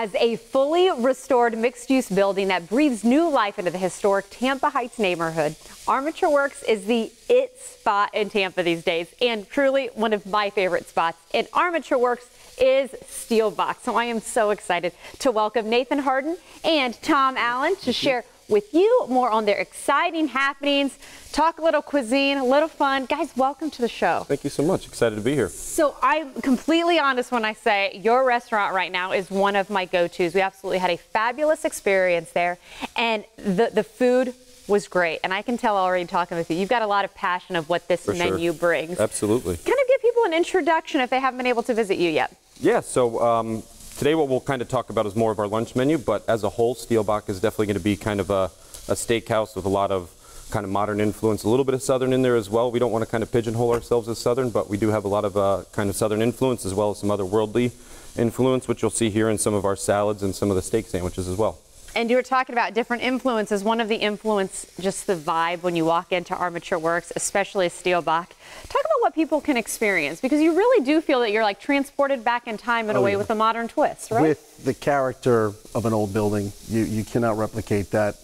as a fully restored mixed-use building that breathes new life into the historic Tampa Heights neighborhood. Armature Works is the it spot in Tampa these days and truly one of my favorite spots. And Armature Works is Steelbach. So I am so excited to welcome Nathan Harden and Tom Allen to share with you more on their exciting happenings, talk a little cuisine, a little fun. Guys, welcome to the show. Thank you so much. Excited to be here. So I'm completely honest when I say your restaurant right now is one of my go-tos. We absolutely had a fabulous experience there and the, the food was great. And I can tell already talking with you, you've got a lot of passion of what this For menu sure. brings. Absolutely. Kind of give people an introduction if they haven't been able to visit you yet. Yeah, so um, today what we'll kind of talk about is more of our lunch menu, but as a whole, Steelbach is definitely going to be kind of a, a steakhouse with a lot of kind of modern influence, a little bit of Southern in there as well. We don't want to kind of pigeonhole ourselves as Southern, but we do have a lot of uh, kind of Southern influence as well as some other worldly influence, which you'll see here in some of our salads and some of the steak sandwiches as well. And you were talking about different influences. One of the influence, just the vibe when you walk into Armature Works, especially Steelbach. Talk about what people can experience because you really do feel that you're like transported back in time in a Oh, way yeah. with a modern twist, right? With the character of an old building, you, you cannot replicate that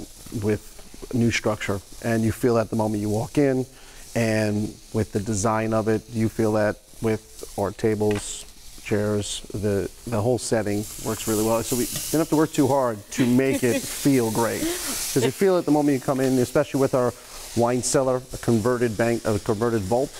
with new structure. And you feel that the moment you walk in, and with the design of it, you feel that with our tables, chairs, the, the whole setting works really well. So we didn't have to work too hard to make it feel great. Because you feel it the moment you come in, especially with our wine cellar, a converted bank, a converted vault,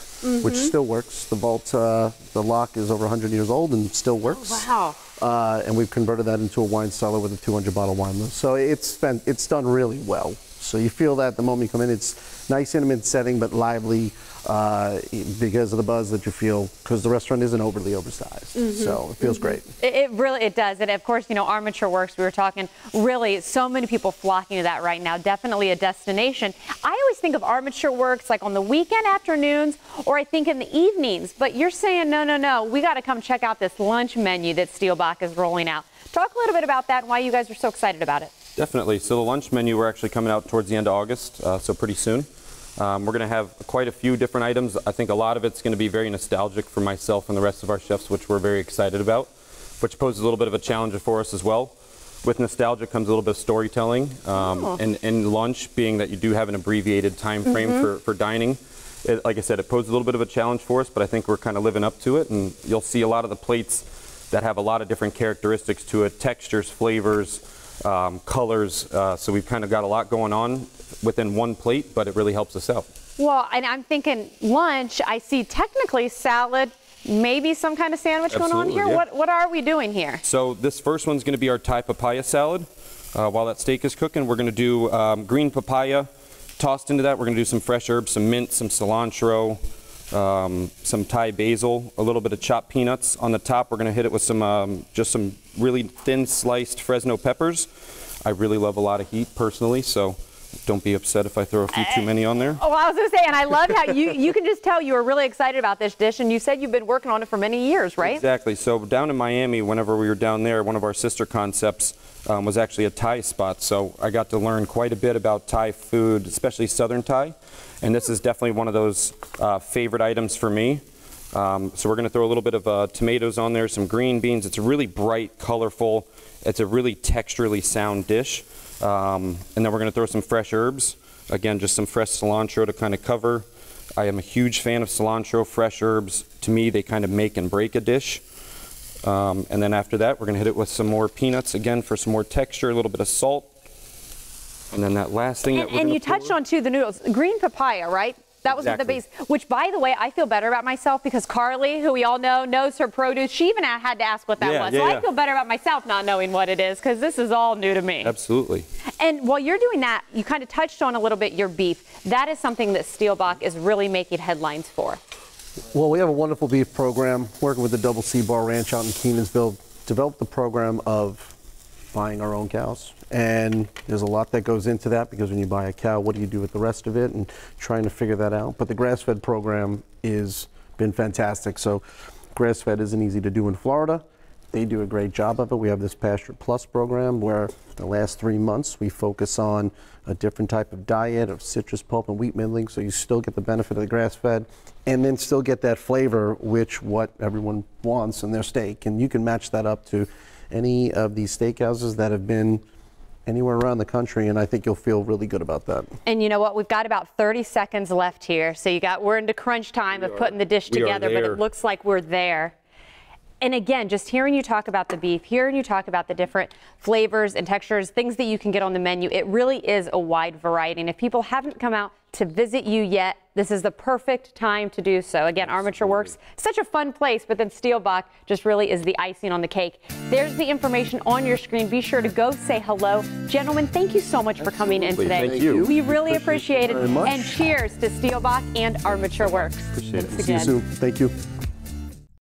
which still works. The vault, uh, the lock is over 100 years old and still works. wow. Uh, and we've converted that into a wine cellar with a 200 bottle wine list. So it's been, it's done really well. So you feel that the moment you come in, it's nice, intimate setting, but lively uh, because of the buzz that you feel. Because the restaurant isn't overly oversized, so it feels great. It, it really it does, and of course, you know, Armature Works. We were talking. Really, so many people flocking to that right now. Definitely a destination. I always think of Armature Works like on the weekend afternoons, or I think in the evenings. But you're saying no, no, no. We got to come check out this lunch menu that Steelbach is rolling out. Talk a little bit about that and why you guys are so excited about it. Definitely. So the lunch menu, we're actually coming out towards the end of August, uh, so pretty soon. Um, we're going to have quite a few different items. I think a lot of it's going to be very nostalgic for myself and the rest of our chefs, which we're very excited about, which poses a little bit of a challenge for us as well. With nostalgia comes a little bit of storytelling, um, and, and lunch being that you do have an abbreviated time frame for, for dining. It, like I said, it poses a little bit of a challenge for us, but I think we're kind of living up to it, and you'll see a lot of the plates that have a lot of different characteristics to it, textures, flavors, um, colors. Uh, so we've kind of got a lot going on within one plate, but it really helps us out. Well, and I'm thinking lunch. I see technically salad, maybe some kind of sandwich going on here. yeah. What what are we doing here? So this first one's going to be our Thai papaya salad. Uh, while that steak is cooking, we're going to do um, green papaya tossed into that. We're going to do some fresh herbs, some mint, some cilantro, um, some Thai basil, a little bit of chopped peanuts. On the top, we're going to hit it with some um, just some really thin sliced Fresno peppers. I really love a lot of heat personally, so don't be upset if I throw a few too many on there. Oh, I was going to say, and I love how you you can just tell you were really excited about this dish, and you said you've been working on it for many years, right? Exactly. So down in Miami, whenever we were down there, one of our sister concepts um, was actually a Thai spot. So I got to learn quite a bit about Thai food, especially Southern Thai. And this is definitely one of those uh, favorite items for me. Um, so we're going to throw a little bit of uh, tomatoes on there, some green beans. It's really bright, colorful. It's a really texturally sound dish. Um, and then we're going to throw some fresh herbs. Again, just some fresh cilantro to kind of cover. I am a huge fan of cilantro, fresh herbs. To me, they kind of make and break a dish. Um, and then after that, we're going to hit it with some more peanuts again for some more texture, a little bit of salt. And then that last thing that And, we're and you touched on too the noodles, green papaya, right? That was at the base. Which, by the way, I feel better about myself because Carly, who we all know, knows her produce. She even had to ask what that Yeah, was. yeah, so I feel better about myself not knowing what it is because this is all new to me. Absolutely. And while you're doing that, you kind of touched on a little bit your beef. That is something that Steelbach is really making headlines for. Well, we have a wonderful beef program working with the Double C Bar Ranch out in Kenansville. Developed the program of buying our own cows. And there's a lot that goes into that because when you buy a cow, what do you do with the rest of it and trying to figure that out. But the grass fed program is been fantastic. So grass fed isn't easy to do in Florida. They do a great job of it. We have this Pasture Plus program where the last three months we focus on a different type of diet of citrus pulp and wheat middling, so you still get the benefit of the grass fed and then still get that flavor, which what everyone wants in their steak. And you can match that up to any of these steakhouses that have been anywhere around the country, and I think you'll feel really good about that. And you know what? We've got about 30 seconds left here. So you got we're into crunch time of putting the dish together, but it looks like we're there. And again, just hearing you talk about the beef, hearing you talk about the different flavors and textures, things that you can get on the menu, it really is a wide variety. And if people haven't come out to visit you yet, this is the perfect time to do so. Again, Armature Works, such a fun place, but then Steelbach just really is the icing on the cake. There's the information on your screen. Be sure to go say hello. Gentlemen, thank you so much for coming in today. Thank you. We really appreciate it. very much. And cheers to Steelbach and Armature Works. Appreciate it. Thanks See you again. soon. Thank you.